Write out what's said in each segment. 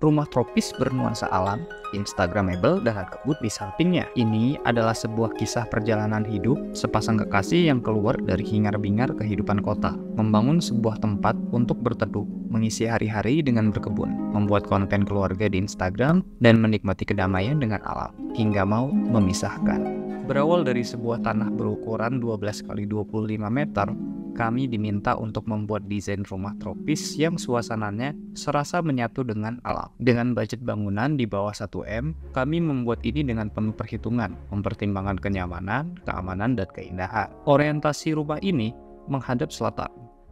Rumah tropis bernuansa alam, instagramable dengan kebun di sampingnya. Ini adalah sebuah kisah perjalanan hidup sepasang kekasih yang keluar dari hingar-bingar kehidupan kota, membangun sebuah tempat untuk berteduh, mengisi hari-hari dengan berkebun, membuat konten keluarga di Instagram, dan menikmati kedamaian dengan alam, hingga mau memisahkan. Berawal dari sebuah tanah berukuran 12 x 25 meter, kami diminta untuk membuat desain rumah tropis yang suasananya serasa menyatu dengan alam. Dengan budget bangunan di bawah 1M, kami membuat ini dengan penuh perhitungan, mempertimbangkan kenyamanan, keamanan, dan keindahan. Orientasi rumah ini menghadap selatan,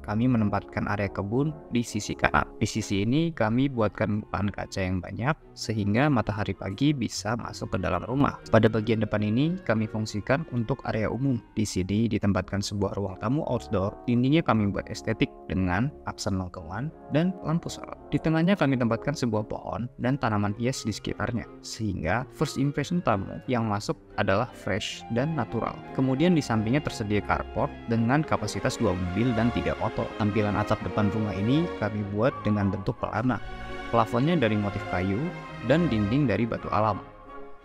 kami menempatkan area kebun di sisi kanan. Di sisi ini kami buatkan bahan kaca yang banyak sehingga matahari pagi bisa masuk ke dalam rumah. Pada bagian depan ini kami fungsikan untuk area umum. Di sini ditempatkan sebuah ruang tamu outdoor. Dindingnya kami buat estetik dengan aksen lengkungan dan lampu sorot. Di tengahnya kami tempatkan sebuah pohon dan tanaman hias di sekitarnya sehingga first impression tamu yang masuk adalah fresh dan natural. Kemudian di sampingnya tersedia carport dengan kapasitas dua mobil dan tiga motor foto. Tampilan atap depan rumah ini kami buat dengan bentuk pelana. Plafonnya dari motif kayu dan dinding dari batu alam.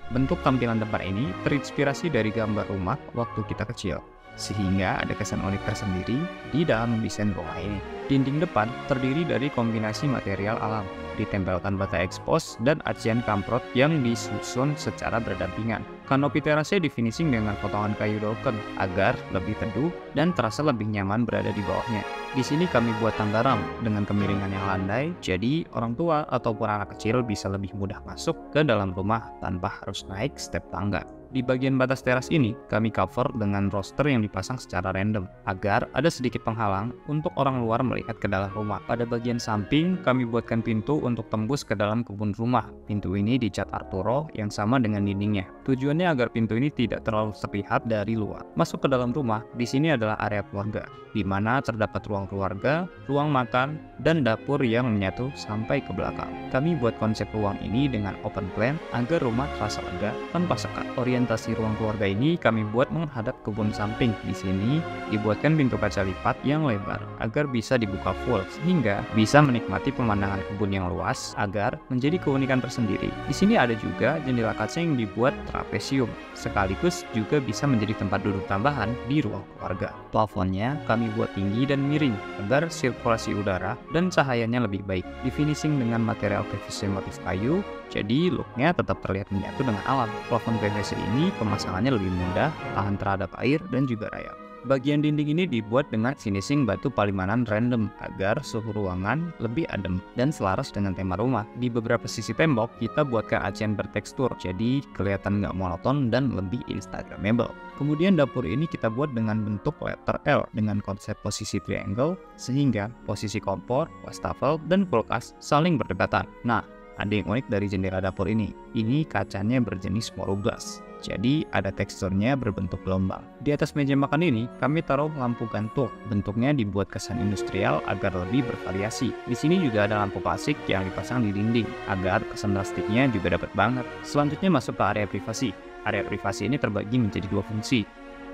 Bentuk tampilan depan ini terinspirasi dari gambar rumah waktu kita kecil, sehingga ada kesan unik tersendiri di dalam desain rumah ini. Dinding depan terdiri dari kombinasi material alam, ditempelkan bata ekspos dan acian kamprot yang disusun secara berdampingan. Kanopi terasnya difinishing dengan potongan kayu doken agar lebih teduh dan terasa lebih nyaman berada di bawahnya. Di sini kami buat tangga ram dengan kemiringan yang landai, jadi orang tua ataupun anak kecil bisa lebih mudah masuk ke dalam rumah tanpa harus naik step tangga. Di bagian batas teras ini, kami cover dengan roster yang dipasang secara random, agar ada sedikit penghalang untuk orang luar melihat ke dalam rumah. Pada bagian samping, kami buatkan pintu untuk tembus ke dalam kebun rumah. Pintu ini dicat Arturo yang sama dengan dindingnya. Tujuannya agar pintu ini tidak terlalu terlihat dari luar. Masuk ke dalam rumah, di sini adalah area keluarga, di mana terdapat ruang keluarga, ruang makan, dan dapur yang menyatu sampai ke belakang. Kami buat konsep ruang ini dengan open plan agar rumah terasa lega tanpa sekat. Orient orientasi ruang keluarga ini kami buat menghadap kebun samping. Di sini dibuatkan pintu kaca lipat yang lebar agar bisa dibuka full sehingga bisa menikmati pemandangan kebun yang luas agar menjadi keunikan tersendiri. Di sini ada juga jendela kaca yang dibuat trapesium sekaligus juga bisa menjadi tempat duduk tambahan di ruang keluarga. Plafonnya kami buat tinggi dan miring agar sirkulasi udara dan cahayanya lebih baik. Di finishing dengan material PVC motif kayu, jadi looknya tetap terlihat menyatu dengan alam. Plafon PVC ini ini pemasangannya lebih mudah, tahan terhadap air, dan juga rayap. Bagian dinding ini dibuat dengan finishing batu palimanan random agar suhu ruangan lebih adem dan selaras dengan tema rumah. Di beberapa sisi tembok, kita buatkan acian bertekstur, jadi kelihatan nggak monoton dan lebih instagramable. Kemudian dapur ini kita buat dengan bentuk letter L dengan konsep posisi triangle, sehingga posisi kompor, wastafel, dan kulkas saling berdekatan. Nah, ada yang unik dari jendela dapur ini. Ini kacanya berjenis glass jadi ada teksturnya berbentuk gelombang. Di atas meja makan ini, kami taruh lampu gantung. Bentuknya dibuat kesan industrial agar lebih bervariasi. Di sini juga ada lampu klasik yang dipasang di dinding, agar kesan drastiknya juga dapat banget. Selanjutnya masuk ke area privasi. Area privasi ini terbagi menjadi dua fungsi,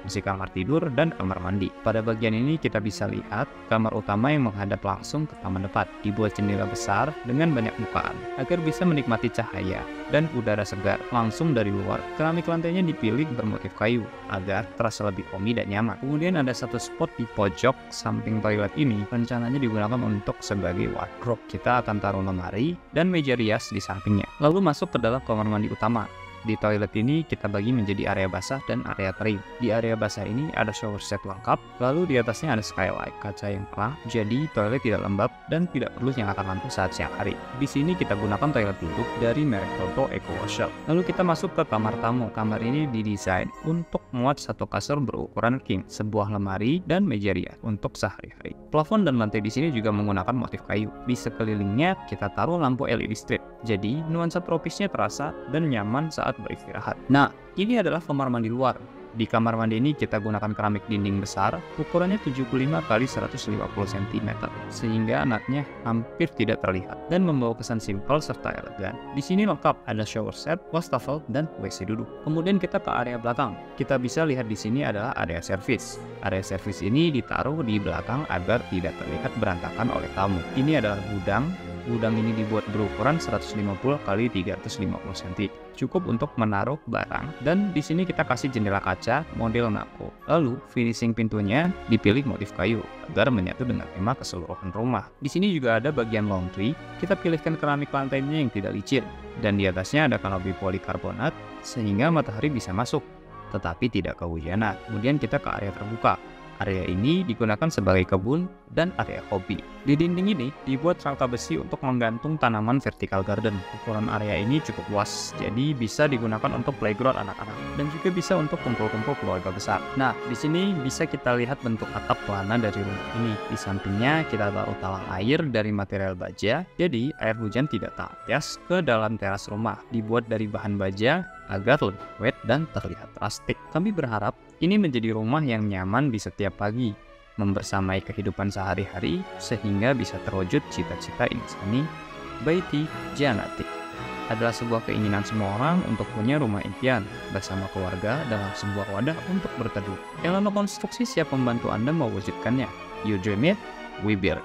fungsi kamar tidur dan kamar mandi. Pada bagian ini kita bisa lihat kamar utama yang menghadap langsung ke taman depan, dibuat jendela besar dengan banyak bukaan agar bisa menikmati cahaya dan udara segar langsung dari luar. Keramik lantainya dipilih bermotif kayu agar terasa lebih homey dan nyaman. Kemudian ada satu spot di pojok samping toilet ini rencananya digunakan untuk sebagai wardrobe. Kita akan taruh lemari dan meja rias di sampingnya. Lalu masuk ke dalam kamar mandi utama. Di toilet ini kita bagi menjadi area basah dan area kering. Di area basah ini ada shower set lengkap, lalu di atasnya ada skylight, kaca yang pelah, jadi toilet tidak lembab dan tidak perlu nyalakan lampu saat siang hari. Di sini kita gunakan toilet duduk dari merek Toto Eco Wash Lalu kita masuk ke kamar tamu. Kamar ini didesain untuk muat satu kasur berukuran king, sebuah lemari, dan meja rias untuk sehari-hari. Plafon dan lantai di sini juga menggunakan motif kayu. Di sekelilingnya kita taruh lampu LED strip, jadi nuansa tropisnya terasa dan nyaman saat beristirahat. Nah, ini adalah kamar mandi luar. Di kamar mandi ini kita gunakan keramik dinding besar, ukurannya 75 x 150 cm, sehingga anaknya hampir tidak terlihat dan membawa kesan simpel serta elegan. Di sini lengkap ada shower set, wastafel, dan WC duduk. Kemudian kita ke area belakang. Kita bisa lihat di sini adalah area servis. Area servis ini ditaruh di belakang agar tidak terlihat berantakan oleh tamu. Ini adalah gudang Gudang ini dibuat berukuran 150 x 350 cm, cukup untuk menaruh barang. Dan di sini kita kasih jendela kaca model nako. Lalu finishing pintunya dipilih motif kayu agar menyatu dengan tema keseluruhan rumah. Di sini juga ada bagian laundry. Kita pilihkan keramik lantainya yang tidak licin dan di atasnya ada kanopi polikarbonat sehingga matahari bisa masuk tetapi tidak kehujanan. Kemudian kita ke area terbuka. Area ini digunakan sebagai kebun dan area hobi. Di dinding ini dibuat rangka besi untuk menggantung tanaman vertical garden. Ukuran area ini cukup luas, jadi bisa digunakan untuk playground anak-anak dan juga bisa untuk kumpul-kumpul keluarga besar. Nah, di sini bisa kita lihat bentuk atap pelana dari rumah ini. Di sampingnya kita taruh talang air dari material baja, jadi air hujan tidak tetes ke dalam teras rumah. Dibuat dari bahan baja agar lebih wet dan terlihat plastik. Kami berharap ini menjadi rumah yang nyaman di setiap pagi, membersamai kehidupan sehari-hari sehingga bisa terwujud cita-cita insani Baiti Janati. Adalah sebuah keinginan semua orang untuk punya rumah impian bersama keluarga dalam sebuah wadah untuk berteduh. Elano Konstruksi siap membantu Anda mewujudkannya. You dream it, we build.